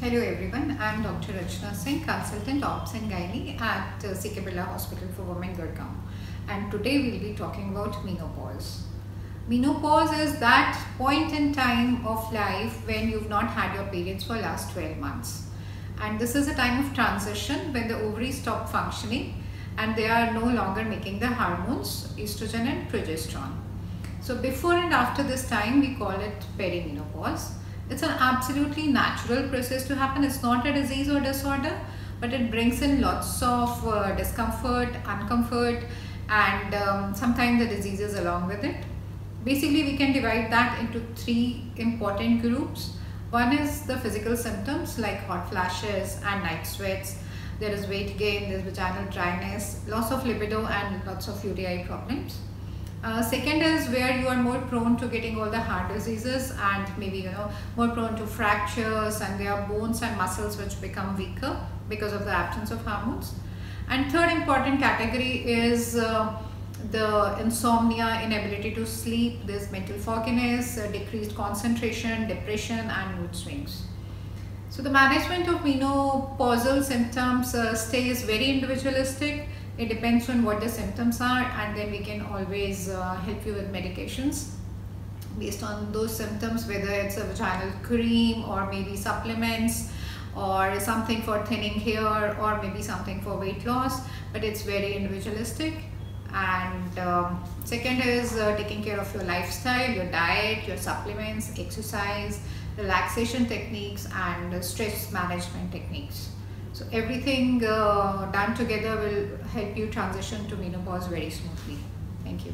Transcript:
Hello everyone, I am Dr. Rachna Singh, consultant Obs and Gynae at uh, CK Birla Hospital for Women Gurgaon. And today we'll be talking about menopause. Menopause is that point in time of life when you've not had your periods for last 12 months. And this is a time of transition when the ovaries stop functioning and they are no longer making the hormones estrogen and progesterone. So before and after this time we call it perimenopause it's an absolutely natural process to happen. It's not a disease or disorder, but it brings in lots of uh, discomfort, uncomfort, and um, sometimes the diseases along with it. Basically, we can divide that into three important groups. One is the physical symptoms like hot flashes and night sweats. There is weight gain, there's vaginal dryness, loss of libido, and lots of UTI problems. Uh, second is where you are more prone to getting all the heart diseases and maybe you know more prone to fractures and there are bones and muscles which become weaker because of the absence of hormones. And third important category is uh, the insomnia, inability to sleep, there's mental fogginess, uh, decreased concentration, depression and mood swings. So the management of menopausal symptoms uh, stays very individualistic it depends on what the symptoms are and then we can always uh, help you with medications. Based on those symptoms whether it's a vaginal cream or maybe supplements or something for thinning hair or maybe something for weight loss but it's very individualistic. And um, second is uh, taking care of your lifestyle your diet your supplements exercise relaxation techniques and stress management techniques so everything uh, done together will help you transition to menopause very smoothly. Thank you.